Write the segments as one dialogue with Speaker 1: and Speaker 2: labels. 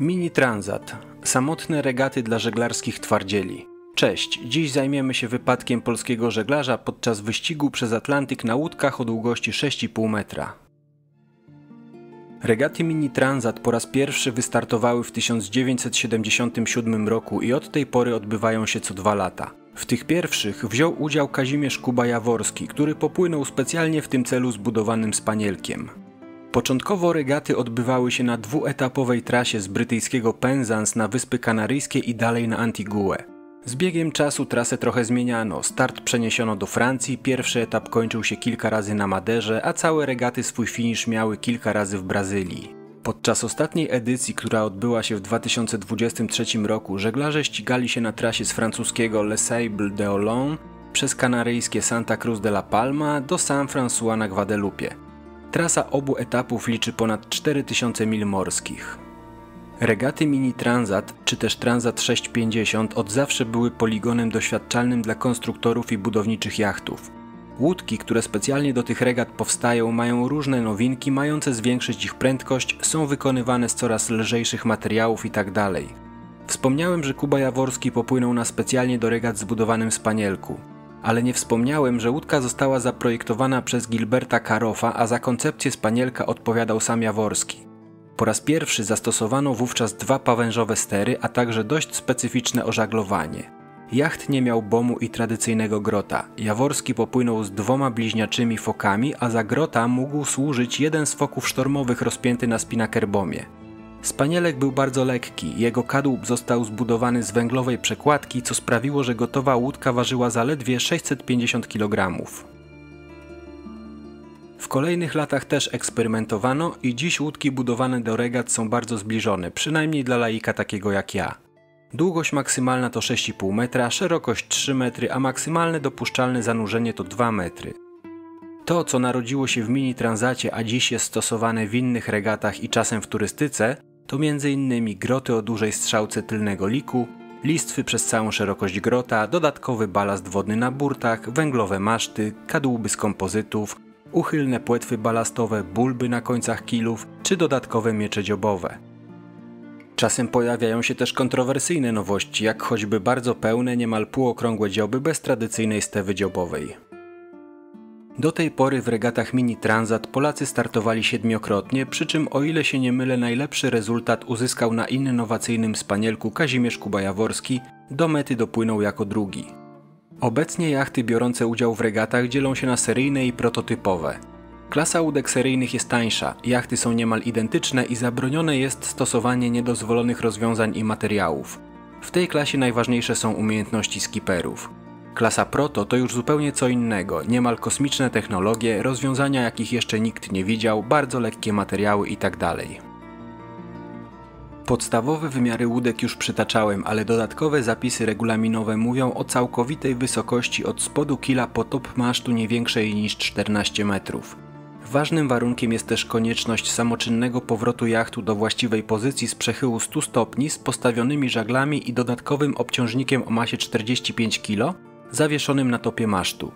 Speaker 1: Mini Transat. Samotne regaty dla żeglarskich twardzieli. Cześć, dziś zajmiemy się wypadkiem polskiego żeglarza podczas wyścigu przez Atlantyk na łódkach o długości 6,5 metra. Regaty Mini Transat po raz pierwszy wystartowały w 1977 roku i od tej pory odbywają się co dwa lata. W tych pierwszych wziął udział Kazimierz Kuba-Jaworski, który popłynął specjalnie w tym celu zbudowanym spanielkiem. Początkowo regaty odbywały się na dwuetapowej trasie z brytyjskiego Penzance na Wyspy Kanaryjskie i dalej na Antiguę. Z biegiem czasu trasę trochę zmieniano, start przeniesiono do Francji, pierwszy etap kończył się kilka razy na Maderze, a całe regaty swój finisz miały kilka razy w Brazylii. Podczas ostatniej edycji, która odbyła się w 2023 roku, żeglarze ścigali się na trasie z francuskiego Le Sable de Olon przez kanaryjskie Santa Cruz de la Palma do San François na Guadalupe. Trasa obu etapów liczy ponad 4000 mil morskich. Regaty Mini Transat czy też Transat 650 od zawsze były poligonem doświadczalnym dla konstruktorów i budowniczych jachtów. Łódki, które specjalnie do tych regat powstają, mają różne nowinki mające zwiększyć ich prędkość, są wykonywane z coraz lżejszych materiałów itd. Tak Wspomniałem, że Kuba Jaworski popłynął na specjalnie do regat zbudowanym spanielku ale nie wspomniałem, że łódka została zaprojektowana przez Gilberta Karofa, a za koncepcję spanielka odpowiadał sam Jaworski. Po raz pierwszy zastosowano wówczas dwa pawężowe stery, a także dość specyficzne ożaglowanie. Jacht nie miał bomu i tradycyjnego grota. Jaworski popłynął z dwoma bliźniaczymi fokami, a za grota mógł służyć jeden z foków sztormowych rozpięty na spinakerbomie. Spanielek był bardzo lekki, jego kadłub został zbudowany z węglowej przekładki, co sprawiło, że gotowa łódka ważyła zaledwie 650 kg. W kolejnych latach też eksperymentowano i dziś łódki budowane do regat są bardzo zbliżone, przynajmniej dla laika takiego jak ja. Długość maksymalna to 6,5 metra, szerokość 3 metry, a maksymalne dopuszczalne zanurzenie to 2 metry. To, co narodziło się w mini transacie, a dziś jest stosowane w innych regatach i czasem w turystyce, to m.in. groty o dużej strzałce tylnego liku, listwy przez całą szerokość grota, dodatkowy balast wodny na burtach, węglowe maszty, kadłuby z kompozytów, uchylne płetwy balastowe, bulby na końcach kilów czy dodatkowe miecze dziobowe. Czasem pojawiają się też kontrowersyjne nowości, jak choćby bardzo pełne, niemal półokrągłe dzioby bez tradycyjnej stewy dziobowej. Do tej pory w regatach Mini Transat Polacy startowali siedmiokrotnie, przy czym o ile się nie mylę najlepszy rezultat uzyskał na innowacyjnym spanielku Kazimierz Kuba-Jaworski, do mety dopłynął jako drugi. Obecnie jachty biorące udział w regatach dzielą się na seryjne i prototypowe. Klasa łódek seryjnych jest tańsza, jachty są niemal identyczne i zabronione jest stosowanie niedozwolonych rozwiązań i materiałów. W tej klasie najważniejsze są umiejętności skiperów. Klasa Proto to już zupełnie co innego, niemal kosmiczne technologie, rozwiązania jakich jeszcze nikt nie widział, bardzo lekkie materiały itd. Tak Podstawowe wymiary łódek już przytaczałem, ale dodatkowe zapisy regulaminowe mówią o całkowitej wysokości od spodu kila po top masztu nie większej niż 14 metrów. Ważnym warunkiem jest też konieczność samoczynnego powrotu jachtu do właściwej pozycji z przechyłu 100 stopni z postawionymi żaglami i dodatkowym obciążnikiem o masie 45 kg zawieszonym na topie masztu.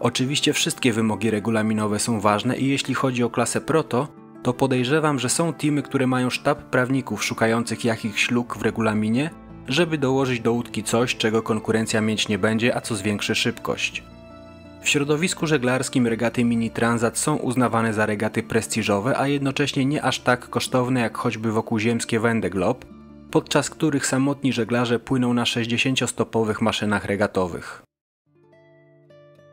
Speaker 1: Oczywiście wszystkie wymogi regulaminowe są ważne i jeśli chodzi o klasę Proto, to podejrzewam, że są teamy, które mają sztab prawników szukających jakichś luk w regulaminie, żeby dołożyć do łódki coś, czego konkurencja mieć nie będzie, a co zwiększy szybkość. W środowisku żeglarskim regaty Mini Transat są uznawane za regaty prestiżowe, a jednocześnie nie aż tak kosztowne jak choćby wokółziemskie Vendée Globe, podczas których samotni żeglarze płyną na 60-stopowych maszynach regatowych.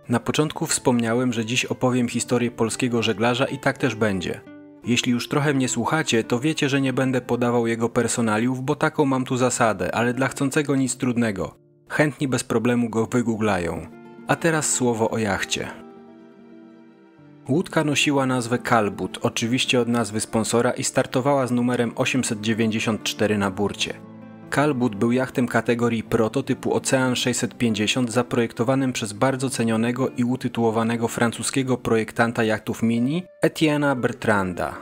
Speaker 1: Na początku wspomniałem, że dziś opowiem historię polskiego żeglarza i tak też będzie. Jeśli już trochę mnie słuchacie, to wiecie, że nie będę podawał jego personaliów, bo taką mam tu zasadę, ale dla chcącego nic trudnego. Chętni bez problemu go wygooglają. A teraz słowo o jachcie. Łódka nosiła nazwę Kalbut, oczywiście od nazwy sponsora i startowała z numerem 894 na burcie. Kalbut był jachtem kategorii prototypu Ocean 650 zaprojektowanym przez bardzo cenionego i utytułowanego francuskiego projektanta jachtów mini Etienne'a Bertranda.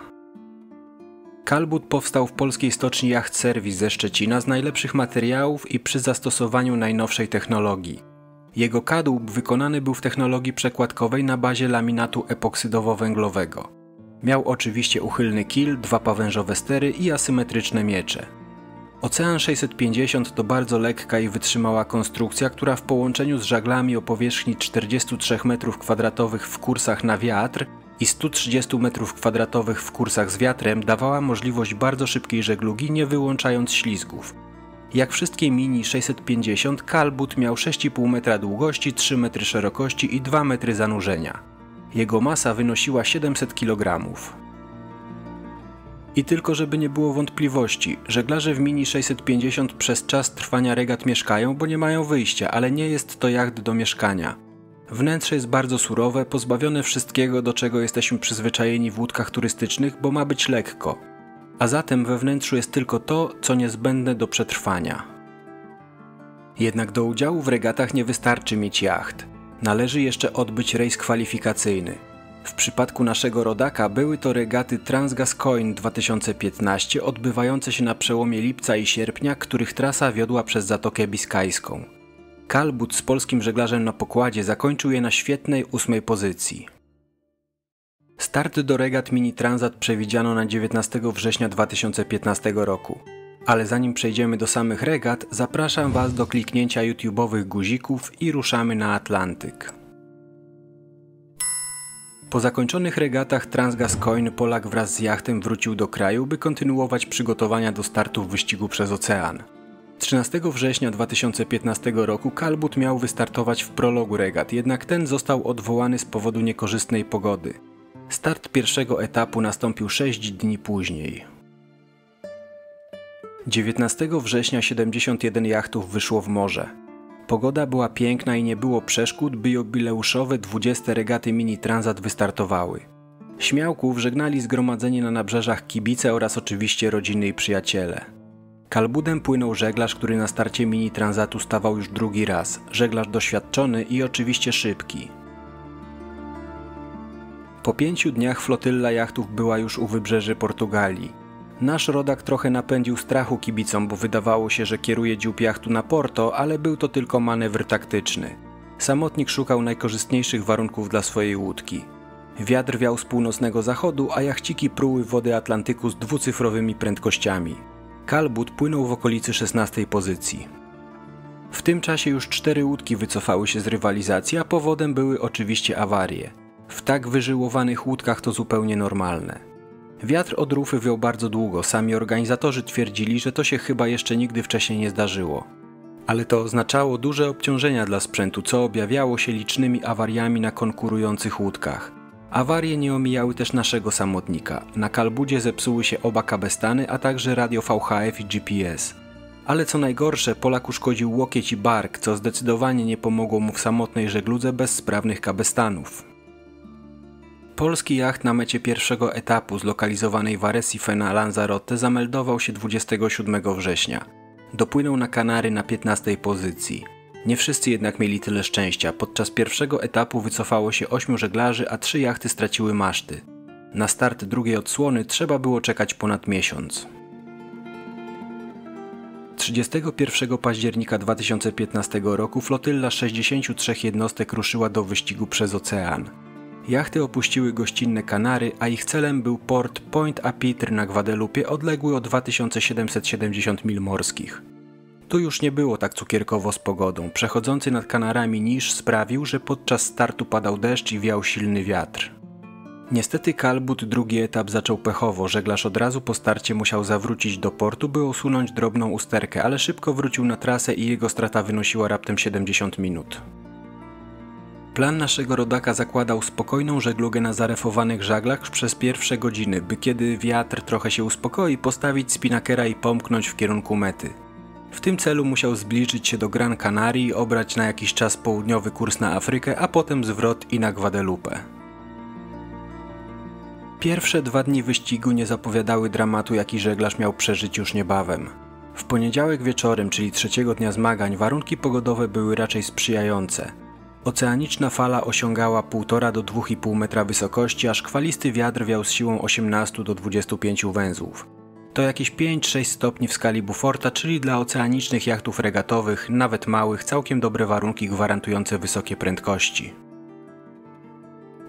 Speaker 1: Kalbut powstał w polskiej stoczni Yacht Service ze Szczecina z najlepszych materiałów i przy zastosowaniu najnowszej technologii. Jego kadłub wykonany był w technologii przekładkowej na bazie laminatu epoksydowo-węglowego. Miał oczywiście uchylny kil, dwa pawężowe stery i asymetryczne miecze. Ocean 650 to bardzo lekka i wytrzymała konstrukcja, która w połączeniu z żaglami o powierzchni 43 m2 w kursach na wiatr i 130 m2 w kursach z wiatrem dawała możliwość bardzo szybkiej żeglugi, nie wyłączając ślizgów. Jak wszystkie Mini 650, Kalbut miał 6,5 metra długości, 3 metry szerokości i 2 metry zanurzenia. Jego masa wynosiła 700 kg. I tylko żeby nie było wątpliwości, żeglarze w Mini 650 przez czas trwania regat mieszkają, bo nie mają wyjścia, ale nie jest to jacht do mieszkania. Wnętrze jest bardzo surowe, pozbawione wszystkiego, do czego jesteśmy przyzwyczajeni w łódkach turystycznych, bo ma być lekko. A zatem we wnętrzu jest tylko to, co niezbędne do przetrwania. Jednak do udziału w regatach nie wystarczy mieć jacht. Należy jeszcze odbyć rejs kwalifikacyjny. W przypadku naszego rodaka były to regaty Transgascoin 2015 odbywające się na przełomie lipca i sierpnia, których trasa wiodła przez Zatokę Biskajską. Kalbut z polskim żeglarzem na pokładzie zakończył je na świetnej ósmej pozycji. Starty do regat Mini Transat przewidziano na 19 września 2015 roku. Ale zanim przejdziemy do samych regat, zapraszam Was do kliknięcia YouTube'owych guzików i ruszamy na Atlantyk. Po zakończonych regatach Transgascoin Polak wraz z jachtem wrócił do kraju, by kontynuować przygotowania do startu w wyścigu przez ocean. 13 września 2015 roku Kalbut miał wystartować w prologu regat, jednak ten został odwołany z powodu niekorzystnej pogody. Start pierwszego etapu nastąpił 6 dni później. 19 września 71 jachtów wyszło w morze. Pogoda była piękna i nie było przeszkód, by jubileuszowe 20 regaty Mini Transat wystartowały. Śmiałków żegnali zgromadzenie na nabrzeżach kibice oraz oczywiście rodziny i przyjaciele. Kalbudem płynął żeglarz, który na starcie Mini Transatu stawał już drugi raz. Żeglarz doświadczony i oczywiście szybki. Po pięciu dniach flotylla jachtów była już u wybrzeży Portugalii. Nasz rodak trochę napędził strachu kibicom, bo wydawało się, że kieruje dziób jachtu na Porto, ale był to tylko manewr taktyczny. Samotnik szukał najkorzystniejszych warunków dla swojej łódki. Wiatr wiał z północnego zachodu, a jachciki pruły wody Atlantyku z dwucyfrowymi prędkościami. Kalbut płynął w okolicy 16 pozycji. W tym czasie już cztery łódki wycofały się z rywalizacji, a powodem były oczywiście awarie. W tak wyżyłowanych łódkach to zupełnie normalne. Wiatr od rufy wiał bardzo długo, sami organizatorzy twierdzili, że to się chyba jeszcze nigdy wcześniej nie zdarzyło. Ale to oznaczało duże obciążenia dla sprzętu, co objawiało się licznymi awariami na konkurujących łódkach. Awarie nie omijały też naszego samotnika. Na Kalbudzie zepsuły się oba kabestany, a także radio VHF i GPS. Ale co najgorsze, Polak uszkodził łokieć i bark, co zdecydowanie nie pomogło mu w samotnej żegludze bez sprawnych kabestanów. Polski jacht na mecie pierwszego etapu zlokalizowanej w Arrecife na Lanzarote zameldował się 27 września. Dopłynął na Kanary na 15 pozycji. Nie wszyscy jednak mieli tyle szczęścia. Podczas pierwszego etapu wycofało się 8 żeglarzy, a 3 jachty straciły maszty. Na start drugiej odsłony trzeba było czekać ponad miesiąc. 31 października 2015 roku flotylla 63 jednostek ruszyła do wyścigu przez ocean. Jachty opuściły gościnne Kanary, a ich celem był port Point Apitre na Guadalupe odległy o 2770 mil morskich. Tu już nie było tak cukierkowo z pogodą. Przechodzący nad Kanarami niż sprawił, że podczas startu padał deszcz i wiał silny wiatr. Niestety Kalbut drugi etap zaczął pechowo. Żeglarz od razu po starcie musiał zawrócić do portu, by usunąć drobną usterkę, ale szybko wrócił na trasę i jego strata wynosiła raptem 70 minut. Plan naszego rodaka zakładał spokojną żeglugę na zarefowanych żaglach przez pierwsze godziny, by kiedy wiatr trochę się uspokoi, postawić spinakera i pomknąć w kierunku mety. W tym celu musiał zbliżyć się do Gran Canaria i obrać na jakiś czas południowy kurs na Afrykę, a potem zwrot i na Guadalupe. Pierwsze dwa dni wyścigu nie zapowiadały dramatu, jaki żeglarz miał przeżyć już niebawem. W poniedziałek wieczorem, czyli trzeciego dnia zmagań, warunki pogodowe były raczej sprzyjające. Oceaniczna fala osiągała 1,5 do 2,5 metra wysokości, a szkwalisty wiatr wiał z siłą 18 do 25 węzłów. To jakieś 5-6 stopni w skali Buforta, czyli dla oceanicznych jachtów regatowych, nawet małych, całkiem dobre warunki gwarantujące wysokie prędkości.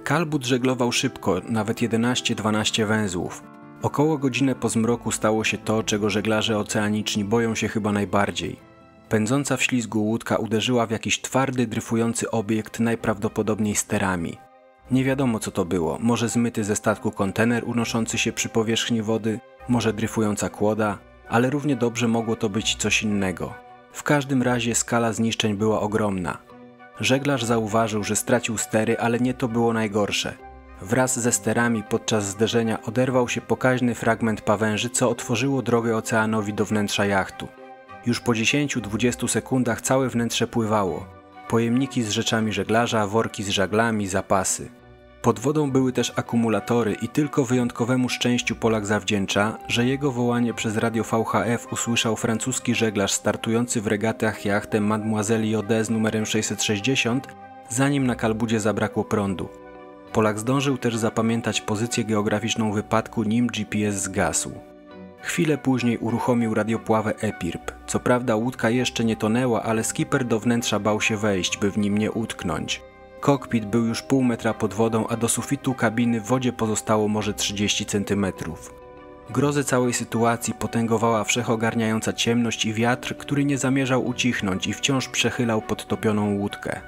Speaker 1: Kalbut żeglował szybko, nawet 11-12 węzłów. Około godzinę po zmroku stało się to, czego żeglarze oceaniczni boją się chyba najbardziej. Pędząca w ślizgu łódka uderzyła w jakiś twardy, dryfujący obiekt, najprawdopodobniej sterami. Nie wiadomo co to było, może zmyty ze statku kontener unoszący się przy powierzchni wody, może dryfująca kłoda, ale równie dobrze mogło to być coś innego. W każdym razie skala zniszczeń była ogromna. Żeglarz zauważył, że stracił stery, ale nie to było najgorsze. Wraz ze sterami podczas zderzenia oderwał się pokaźny fragment pawęży, co otworzyło drogę oceanowi do wnętrza jachtu. Już po 10-20 sekundach całe wnętrze pływało. Pojemniki z rzeczami żeglarza, worki z żaglami, zapasy. Pod wodą były też akumulatory i tylko wyjątkowemu szczęściu Polak zawdzięcza, że jego wołanie przez radio VHF usłyszał francuski żeglarz startujący w regatach jachtem Mademoiselle Jodé z numerem 660, zanim na kalbudzie zabrakło prądu. Polak zdążył też zapamiętać pozycję geograficzną wypadku, nim GPS zgasł. Chwilę później uruchomił radiopławę Epirp. Co prawda łódka jeszcze nie tonęła, ale skipper do wnętrza bał się wejść, by w nim nie utknąć. Kokpit był już pół metra pod wodą, a do sufitu kabiny w wodzie pozostało może 30 centymetrów. Grozę całej sytuacji potęgowała wszechogarniająca ciemność i wiatr, który nie zamierzał ucichnąć i wciąż przechylał podtopioną łódkę.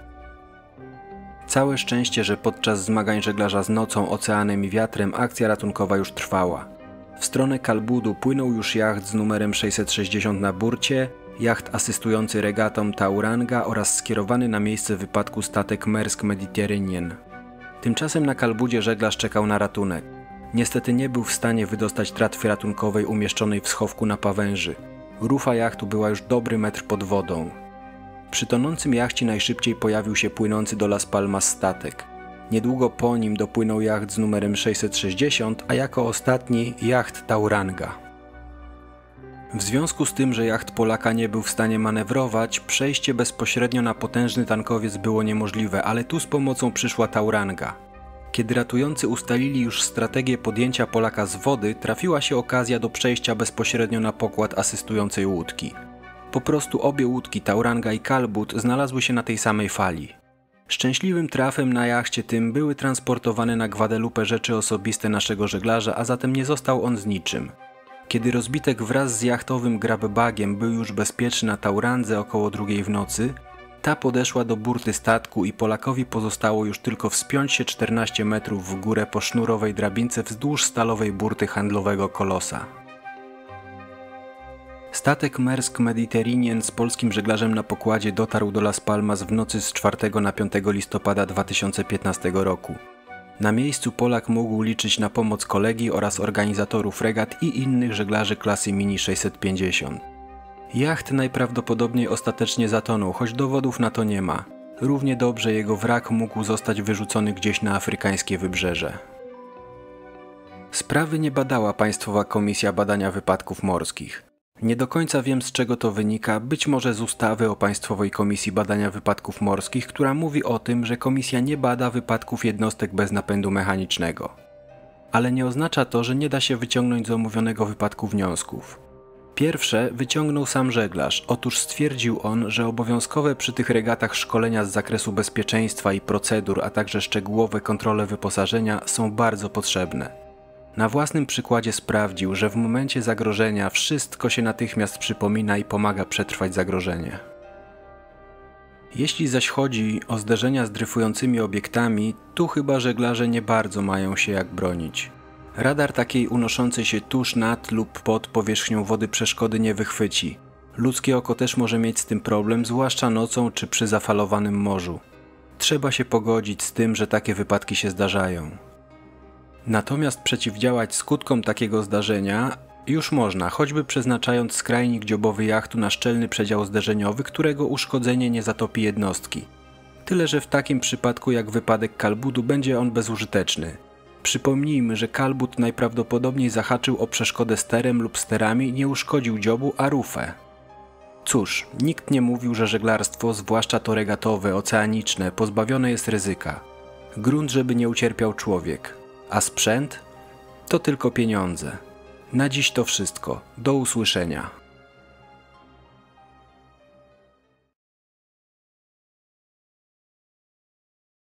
Speaker 1: Całe szczęście, że podczas zmagań żeglarza z nocą, oceanem i wiatrem akcja ratunkowa już trwała. W stronę Kalbudu płynął już jacht z numerem 660 na burcie, jacht asystujący regatom Tauranga oraz skierowany na miejsce wypadku statek Maersk Mediterranean. Tymczasem na Kalbudzie żeglarz czekał na ratunek. Niestety nie był w stanie wydostać tratwy ratunkowej umieszczonej w schowku na pawęży. Rufa jachtu była już dobry metr pod wodą. Przy tonącym jachcie najszybciej pojawił się płynący do Las Palmas statek. Niedługo po nim dopłynął jacht z numerem 660, a jako ostatni jacht Tauranga. W związku z tym, że jacht Polaka nie był w stanie manewrować, przejście bezpośrednio na potężny tankowiec było niemożliwe, ale tu z pomocą przyszła Tauranga. Kiedy ratujący ustalili już strategię podjęcia Polaka z wody, trafiła się okazja do przejścia bezpośrednio na pokład asystującej łódki. Po prostu obie łódki, Tauranga i Kalbut, znalazły się na tej samej fali. Szczęśliwym trafem na jachcie tym były transportowane na Guadalupe rzeczy osobiste naszego żeglarza, a zatem nie został on z niczym. Kiedy rozbitek wraz z jachtowym grabbagiem był już bezpieczny na Taurandze około drugiej w nocy, ta podeszła do burty statku i Polakowi pozostało już tylko wspiąć się 14 metrów w górę po sznurowej drabince wzdłuż stalowej burty handlowego kolosa. Statek Maersk Mediterranean z polskim żeglarzem na pokładzie dotarł do Las Palmas w nocy z 4 na 5 listopada 2015 roku. Na miejscu Polak mógł liczyć na pomoc kolegi oraz organizatorów regat i innych żeglarzy klasy Mini 650. Jacht najprawdopodobniej ostatecznie zatonął, choć dowodów na to nie ma. Równie dobrze jego wrak mógł zostać wyrzucony gdzieś na afrykańskie wybrzeże. Sprawy nie badała Państwowa Komisja Badania Wypadków Morskich. Nie do końca wiem z czego to wynika, być może z ustawy o Państwowej Komisji Badania Wypadków Morskich, która mówi o tym, że komisja nie bada wypadków jednostek bez napędu mechanicznego. Ale nie oznacza to, że nie da się wyciągnąć z omówionego wypadku wniosków. Pierwsze wyciągnął sam żeglarz. Otóż stwierdził on, że obowiązkowe przy tych regatach szkolenia z zakresu bezpieczeństwa i procedur, a także szczegółowe kontrole wyposażenia są bardzo potrzebne. Na własnym przykładzie sprawdził, że w momencie zagrożenia wszystko się natychmiast przypomina i pomaga przetrwać zagrożenie. Jeśli zaś chodzi o zderzenia z dryfującymi obiektami, tu chyba żeglarze nie bardzo mają się jak bronić. Radar takiej unoszącej się tuż nad lub pod powierzchnią wody przeszkody nie wychwyci. Ludzkie oko też może mieć z tym problem, zwłaszcza nocą czy przy zafalowanym morzu. Trzeba się pogodzić z tym, że takie wypadki się zdarzają. Natomiast przeciwdziałać skutkom takiego zdarzenia już można, choćby przeznaczając skrajnik dziobowy jachtu na szczelny przedział zderzeniowy, którego uszkodzenie nie zatopi jednostki. Tyle, że w takim przypadku jak wypadek kalbudu będzie on bezużyteczny. Przypomnijmy, że kalbut najprawdopodobniej zahaczył o przeszkodę sterem lub sterami i nie uszkodził dziobu, a rufę. Cóż, nikt nie mówił, że żeglarstwo, zwłaszcza to regatowe, oceaniczne, pozbawione jest ryzyka. Grunt, żeby nie ucierpiał człowiek a sprzęt to tylko pieniądze. Na dziś to wszystko. Do usłyszenia.